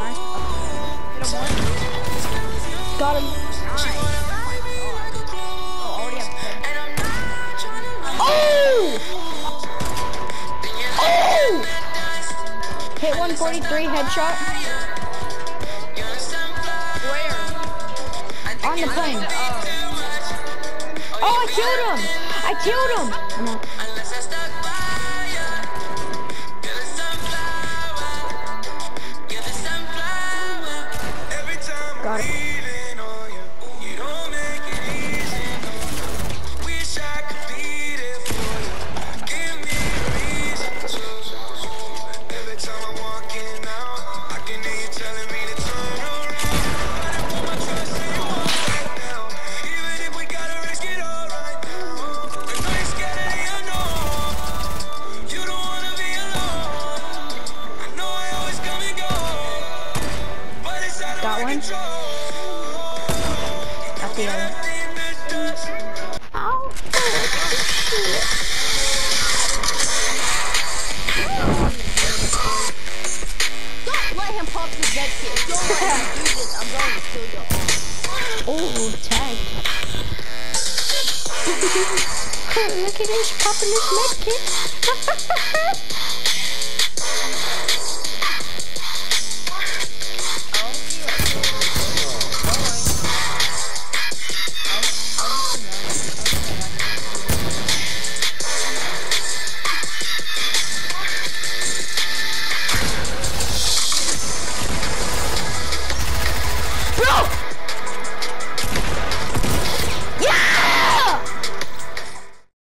Nice. Hit him once. Got him. Nice. Oh, already have. Oh! Oh! Hit 143 headshot Where? on the plane. Oh, I killed him! I killed him! Got it. Got one. Got the other. Ow. Oh, Don't let him pop this dead kid. Don't let him do this. I'm going to kill you. Oh, tagged. Look at this popping this med kit.